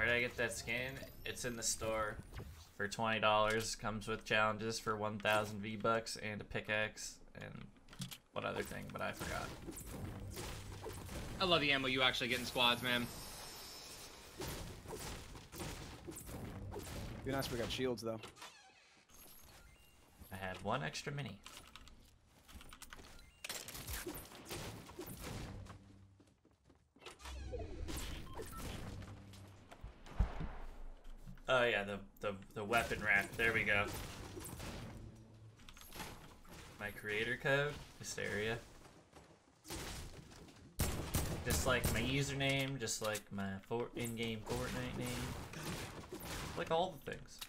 Where did I get that skin? It's in the store for twenty dollars. Comes with challenges for one thousand V bucks and a pickaxe and what other thing, but I forgot. I love the ammo you actually get in squads, man. Be nice if we got shields though. I had one extra mini. Oh yeah, the the the weapon rack. There we go. My creator code, Hysteria. Just like my username, just like my for in-game Fortnite name. Like all the things.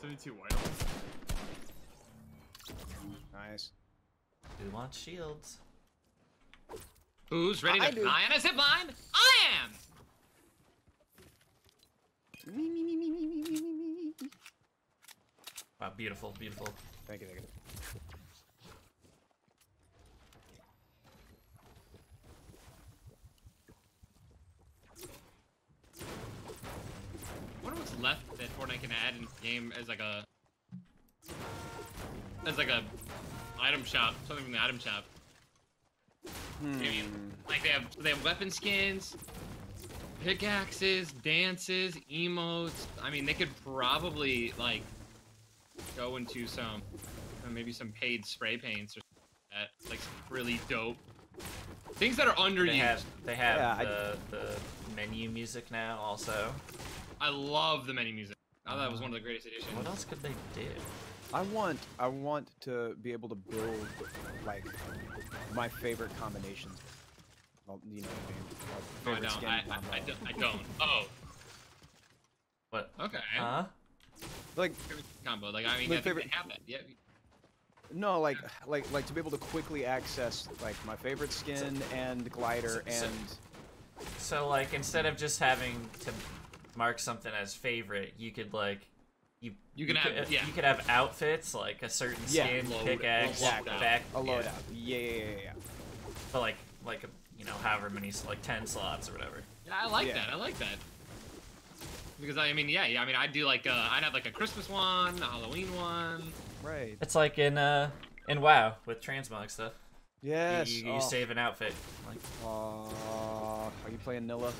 72 white ones. Nice. Who wants shields? Who's ready I to do. fly on a zip line? I am! Me, me, me, me, me, me, me, me, me. Wow, beautiful, beautiful. Thank you, thank you. I wonder what's left that Fortnite can add in the game as like a as like a item shop, something from the item shop. Hmm. I mean, like they have they have weapon skins, pickaxes, dances, emotes. I mean, they could probably like go into some uh, maybe some paid spray paints or like that, like some really dope things that are underused. They have they have Yeah, I- the the menu music now also. I love the menu music. I thought that was one of the greatest additions. What else could they do? I want I want to be able to build like my favorite combinations. Well, you know what I. No, I don't. skin I, I, I, combo. don't- I don't. Oh, What? okay. Huh? Like Favorite combo. Like I mean, My I think favorite- they have that. Yeah. no, like like like to be able to quickly access like my favorite skin and glider So- so- and So like instead of just having to mark something as favorite, you could like you You can could, have- yeah. you could have outfits like a certain Yeah. skin, Load- pickaxe, back, a loadout. Yeah, yeah, yeah, yeah. but like like you know however many like ten slots or whatever. Yeah, I like Yeah. that. I like that. Because I mean, yeah, yeah. I mean, I do like uh, I'd have like a Christmas one, a Halloween one. Right. It's like in uh in WoW with transmog stuff. You- Yes. You, you, oh. save an outfit. Like Uh, are you playing Nilla?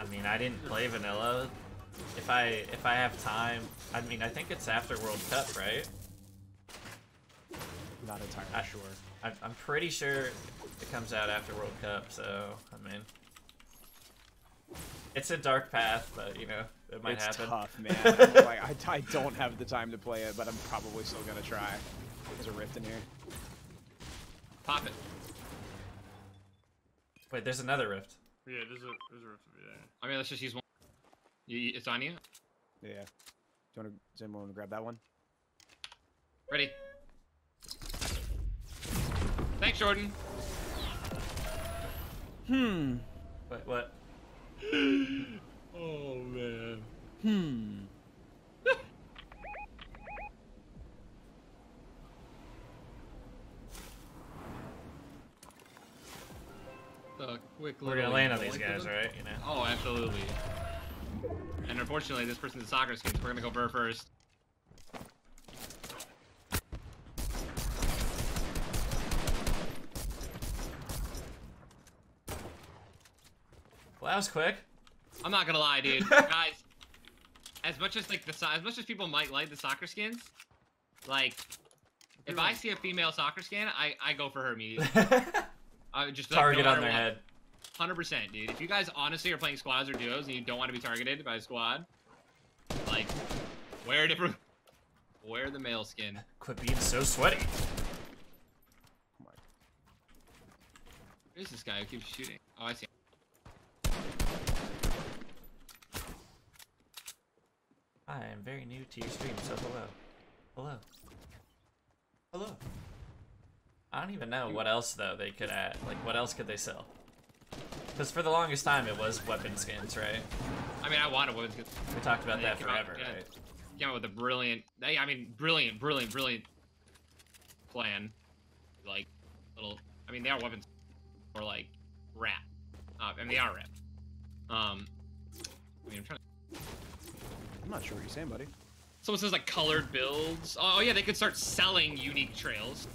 I mean, I didn't play vanilla. If I if I have time, I mean, I think it's after World Cup, right? Not entirely I- sure. I, I'm pretty sure it comes out after World Cup. So I mean, it's a dark path, but you know it might it's happen. tough, man. I'm like, I, I don't have the time to play it, but I'm probably still gonna try. There's a rift in here. Pop it. Wait, there's another rift. Yeah, there's a there's a rift Yeah. I mean, let's just use one. You, you- it's on you. Yeah. Do you want to? Does anyone want to grab that one? Ready. Thanks, Jordan. Hmm. Wait, what? Oh man. Hmm. The quick We're gonna land on these guys, right? You know. Oh, absolutely. And unfortunately, this person's a soccer skin, so we're gonna go Burr first. Well, that was quick. I'm not gonna lie, dude. Guys, as much as like the as much as people might like the soccer skins, like if I see a female soccer skin, I I go for her immediately. I just like, Target no on their what. head. Hundred percent, dude. If you guys honestly are playing squads or duos and you don't want to be targeted by a squad, like wear a different, wear the male skin. Quit being so sweaty. Who's this guy who keeps shooting? Oh, I see. I am very new to your stream, so hello. Hello. Hello. I don't even know what else though they could add. Like, what else could they sell? Because for the longest time it was weapon skins, right? I mean, I wanted women's skin. We talked about that out- forever, yeah. right? Came out with a brilliant. I mean, brilliant, brilliant, brilliant plan. Like little. I mean, they are weapons, or like rat. Uh, and they are rep. Um, I mean, I'm trying. To... I'm not sure what you're saying, buddy. Someone says like colored builds. Oh, oh yeah, they could start selling unique trails.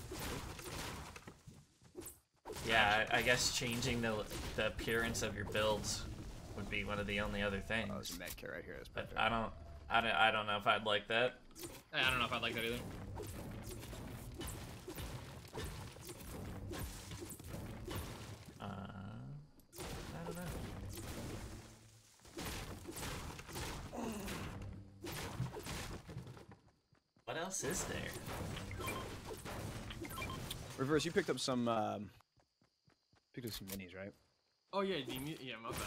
Yeah, I I guess changing the the appearance of your builds would be one of the only other things. Oh, there's a med kit right here. That's But. I don't, I don't, I don't know if I'd like that. I don't know if I'd like that either. Uh, I don't know. What else is there? Reverse, you picked up some. Um, picked up some minis, right? Oh yeah, do you need, yeah, my bad.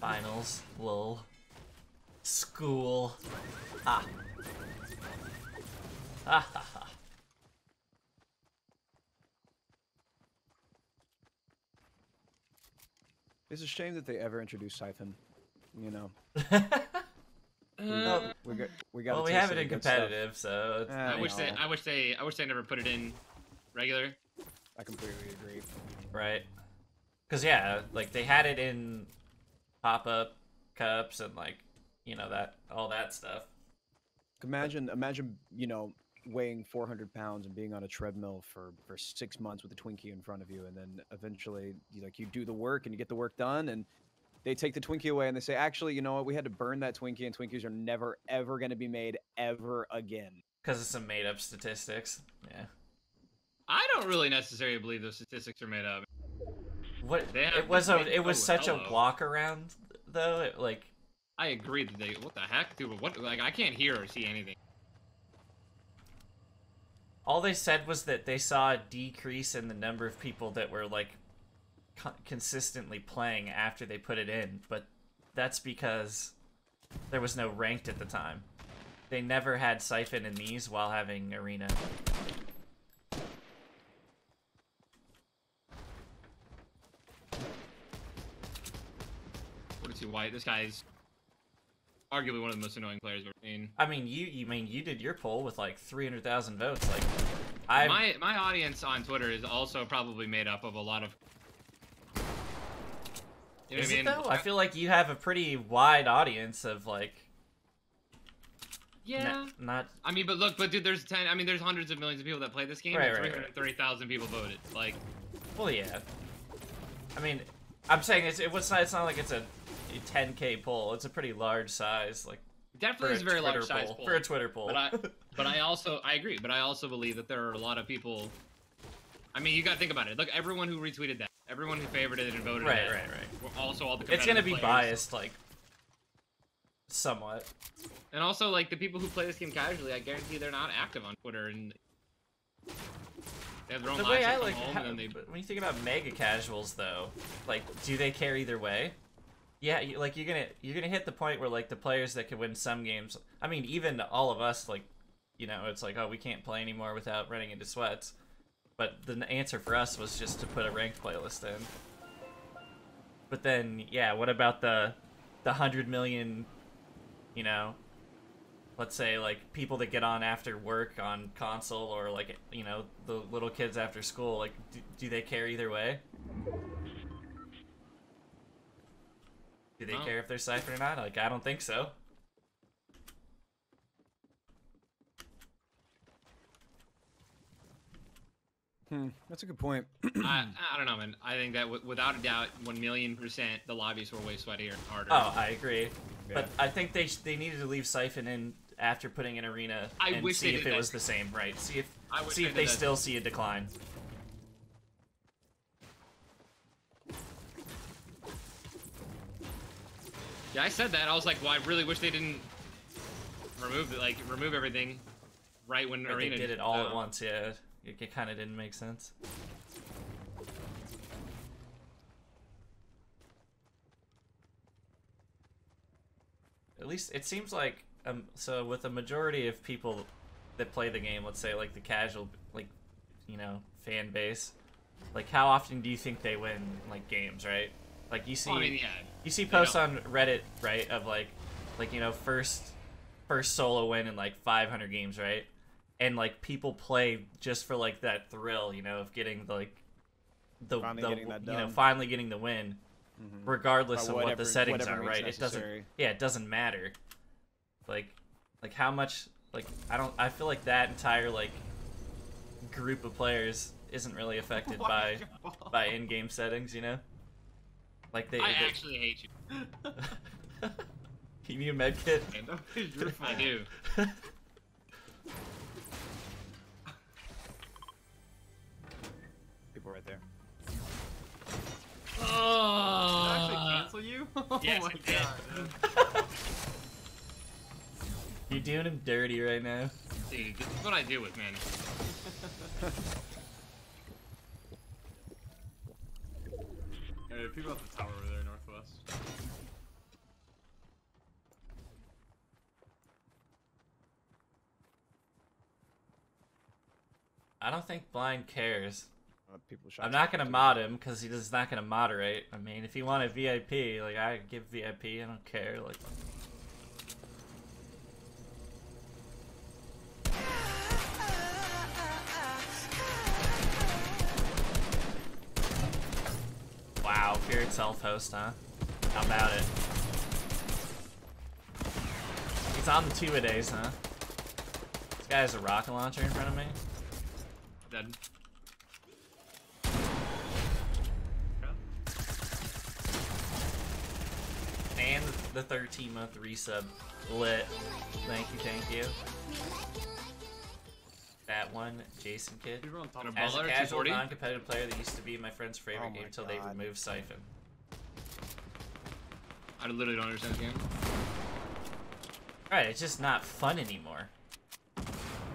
Finals, lol. School. Ah. Ah ha ha. It's a shame that they ever introduced Siphon. You know, Uh, we got we got. Well, we have it in competitive, so it's, Eh, I wish they. I wish they, I wish they never put it in regular. I completely agree. right. Cause yeah, like they had it in pop-up cups and like, you know that all that stuff. Imagine, imagine, you know, weighing 400 pounds and being on a treadmill for for six months with a Twinkie in front of you, and then eventually, you, like, you do the work and you get the work done, and they take the Twinkie away and they say, actually, you know what, we had to burn that Twinkie, and Twinkies are never ever going to be made ever again. Cause it's some made-up statistics. Yeah. I don't really necessarily believe those statistics are made up. What? They It was a. It was oh, such a hello. walk around, though. It, like I agree that they, what the heck, dude? What, like, I can't hear or see anything. all they said was that they saw a decrease in the number of people that were like co- consistently playing after they put it in, but that's because there was no ranked at the time. They never had siphon in these while having arena. He white? This guy's arguably one of the most annoying players I've ever seen. I mean, you you mean you did your poll with like 300,000 votes. Like I My my audience on Twitter is also probably made up of a lot of. You know is what I it though? I feel like you have a pretty wide audience of like yeah. not, not I mean, but look, but dude, there's ten. I mean, there's hundreds of millions of people that play this game, Right, and right, right. 330,000 people voted. Like, Well, yeah. I mean, I'm saying it's it was not, it's not like it's a, a 10k poll. It's a pretty large size, like definitely a is a very Twitter large size poll. poll. For a Twitter poll. But I, but I also, I agree. But I also believe that there are a lot of people. I mean, you got to think about it. Look, everyone who retweeted that, everyone who favorited it and voted Right, it, right, right. were Also, all the it's gonna be players. biased, like somewhat. And also, like the people who play this game casually, I guarantee they're not active on Twitter and they have their own The lives way I home, like, and they. when you think about mega casuals, though, like, do they care either way? Yeah, you, like you're gonna you're gonna hit the point where like the players that can win some games. I mean, even all of us, like, you know, it's like, oh, we can't play anymore without running into sweats. But the answer for us was just to put a ranked playlist in. But then, yeah, what about the the hundred million, you know, let's say like people that get on after work on console or like you know the little kids after school like do, do they care either way do they No. care if they're siphon or not like i don't think so Hmm, that's a good point. I, I don't know, man. I think that w- without a doubt, one million percent, the lobbies were way sweatier and harder. oh i agree but i think they sh- they needed to leave siphon in after putting in arena I and wish see they if it that. was the same right see if I see they if did they that. still see a decline Yeah, I said that. I was like, well, I really wish they didn't remove it, like remove everything right when Right, arena they did it all I at once yeah it, it kind of didn't make sense at least it seems like um so with a majority of people that play the game let's say like the casual like you know fan base like how often do you think they win like games right like you see Well, I mean, yeah. you see posts on Reddit, right, of like, like you know, first, first solo win in like 500 games, right? And like people play just for like that thrill, you know, of getting like the, Finally the getting that you know finally getting the win, Mhm. regardless By of what the settings are. means Right? It doesn't. Yeah, it doesn't matter. Like, like how much? Like I don't. I feel like that entire like group of players isn't really affected by by in-game settings. You know. Like they. I they actually hate you. you need a med kit. Your fault. I do. Oh yes, my god. You're doing him dirty right now. Dude, this is what I deal with, man. Hey, people at the tower over there, northwest. I don't think blind cares. Uh, people I'm not gonna me. mod him because he's just not gonna moderate. I mean, if he wanted VIP, like I give VIP. I don't care. Like. Wow, pure self-host, huh? How about it? He's on the two a days, huh? This guy has a rocket launcher in front of me. Dead. The 13 month resub lit. Thank you, thank you. That one, Jason Kid. People on top Got of a As a casual non-competitive player, that used to be my friend's favorite Oh game until they removed Siphon. I literally don't understand the game. Right, it's just not fun anymore.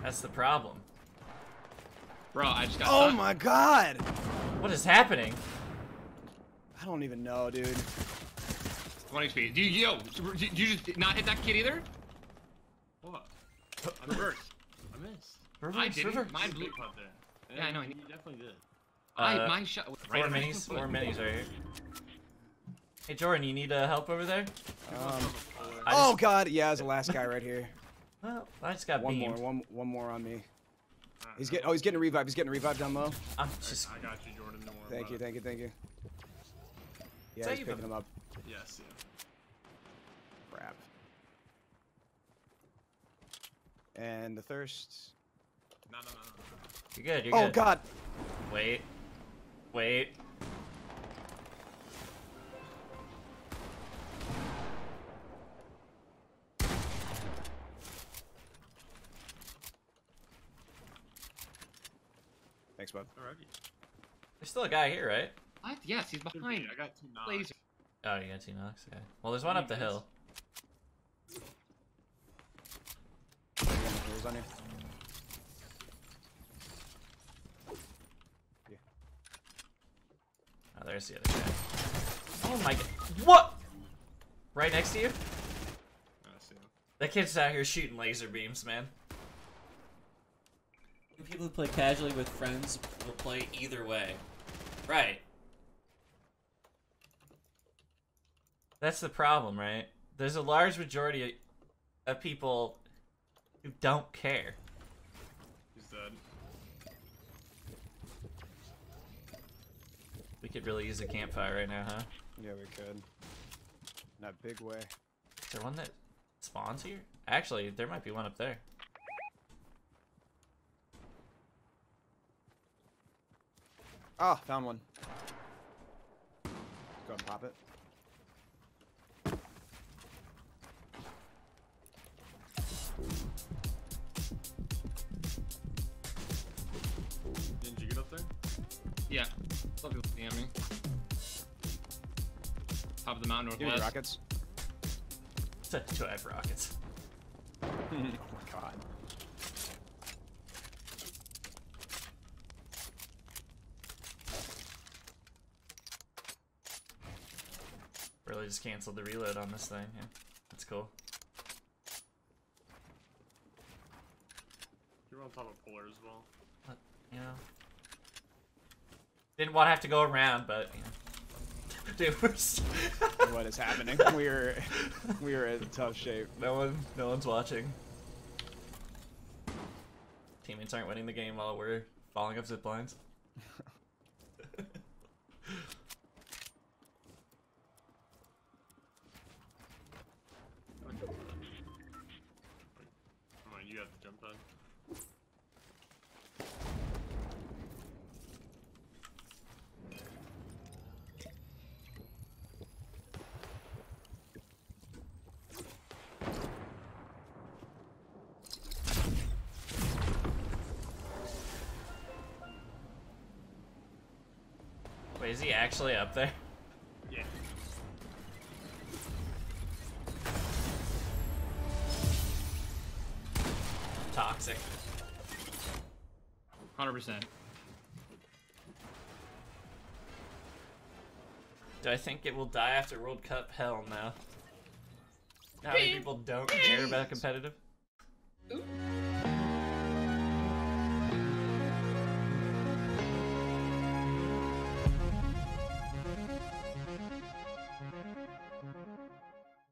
That's the problem. Bro, I just got Oh stuck. my god! What is happening? I don't even know, dude. 1 HP. Do you, yo, did you just not hit that kid either? What? I reversed. I missed. I didn't. Mine You blew. did pop there. Yeah, I know, I You need- definitely did. I, Uh, my shot was Four right on my minis, foot. four minis right here. Hey Jordan, you need uh, help over there? People on Um, top of polar. I oh just- god, yeah, it's the last guy right here. Well, I just got One more, beamed. one, one more on me. He's getting, oh, he's getting a revive. He's getting a revive down low. I'm I- just. I got you, Jordan. Don't worry Thank about you, it. thank you, thank you. Yeah, Save he's picking him. him up. Yes, yeah. Crap. And the thirst. No, no, no, no, no. You're good. You're Oh good. god. Wait. Wait. Thanks, bud. Alrighty. There's still a guy here, right? What? Yes, he's Should be. behind. I got two knocks. Laser. Oh, you got two knocks. Okay. Well, there's one up the hill. Here's on you. Oh, there's the other guy. Oh my god. What? Right next to you? I see him. That kid's out here shooting laser beams, man. People who play casually with friends will play either way. Right. That's the problem, right? There's a large majority of people who don't care. He's dead. We could really use a campfire right now, huh? Yeah, we could. In that big way. Is there one that spawns here? Actually, there might be one up there. Ah, found one. Go and pop it. Yeah. Still people looking at me. Top of the mountain Give me the northwest. rockets. Do I have rockets? oh my god. Really just canceled the reload on this thing. Yeah, that's cool. You're on top of polar as well. But, you know, didn't want to have to go around, but you know. Dude, what is happening? We're we're in tough shape. no one, no one's watching. teammates aren't winning the game while we're falling up zip lines. Come on, you have to jump on. Wait, is he actually up there? Yeah. Toxic. 100%. Do I think it will die after World Cup? Hell no. How many people don't care about competitive?